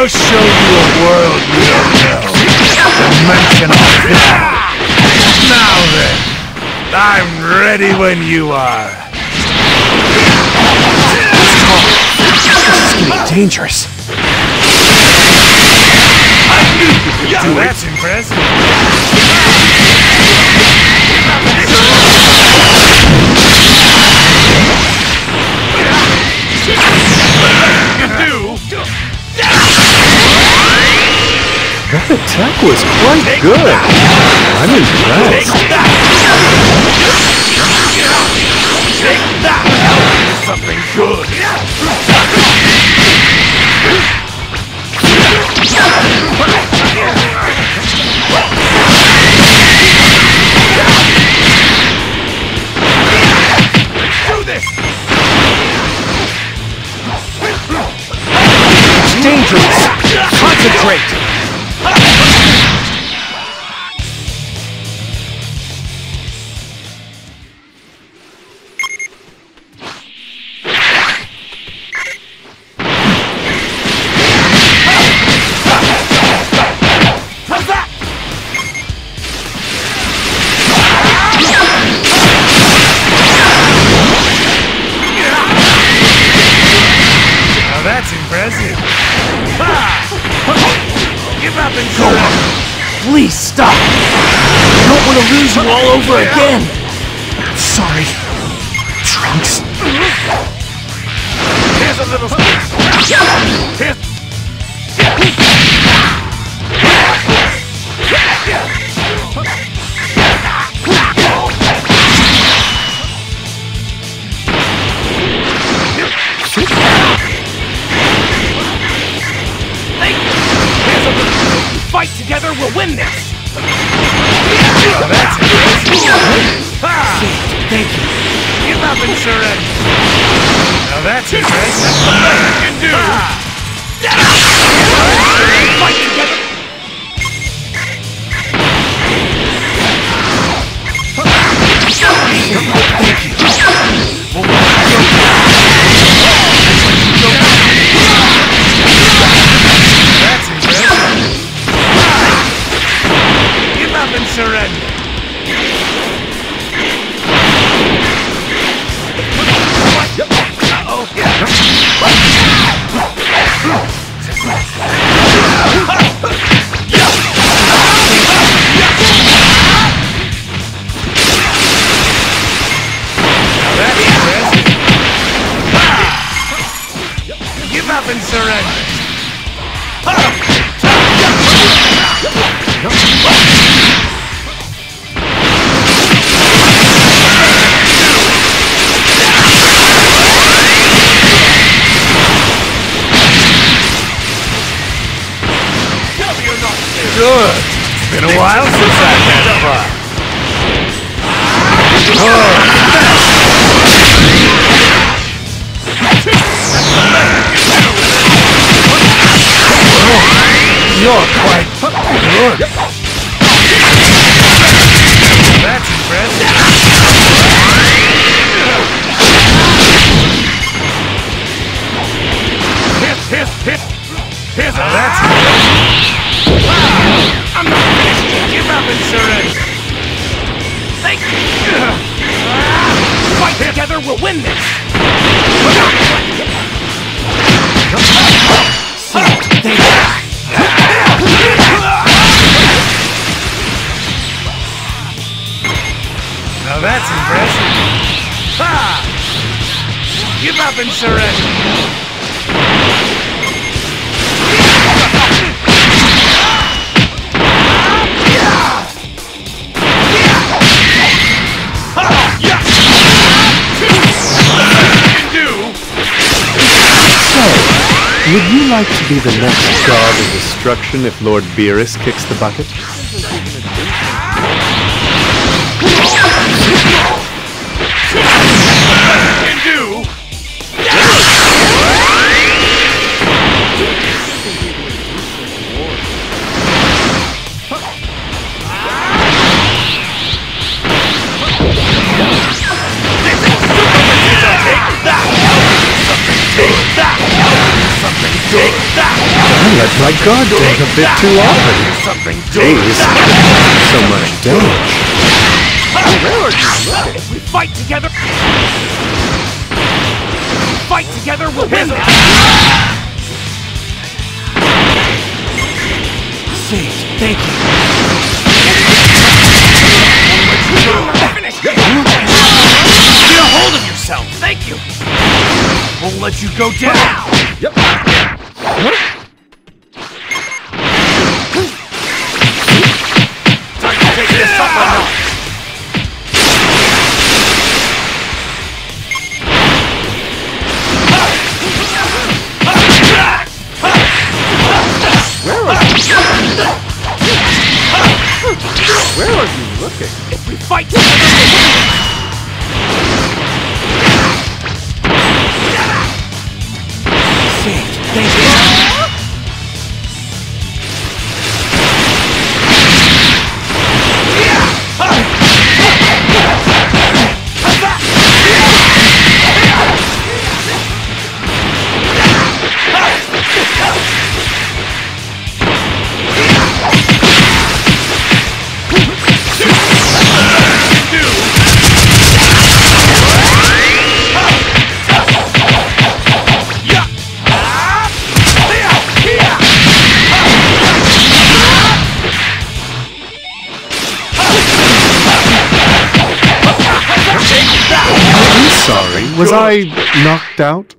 I'll show you a world you don't know. Dimensional physics. Now then, I'm ready when you are. This is getting dangerous. Now that's impressive. That was quite good. I'm impressed. Take that! Take that! Please stop. I don't want to lose you all over again. Sorry. Trunks. Here's a little. Here's. Win this. That's impressive. Ha! Thank you. Give up and surrender. Now that's impressive. That's and surrender. Good. It's been a while since I've had a fun. You're quite good. That's impressive. Hit, hit, hit. A that's. I'm not finished. Up and. Thank you. Fight together, we'll win this. Give up and surrender. Would you like to be the next god of destruction if Lord Beerus kicks the bucket? Take that! Something take that! Something take that! let my guard down a bit too often. Something Jeez, so much damage. If we fight together, fight together, we'll win. Sage, thank you. Finish. Get a hold of yourself. Thank you. Won't let you go down. Sage, Was I knocked out?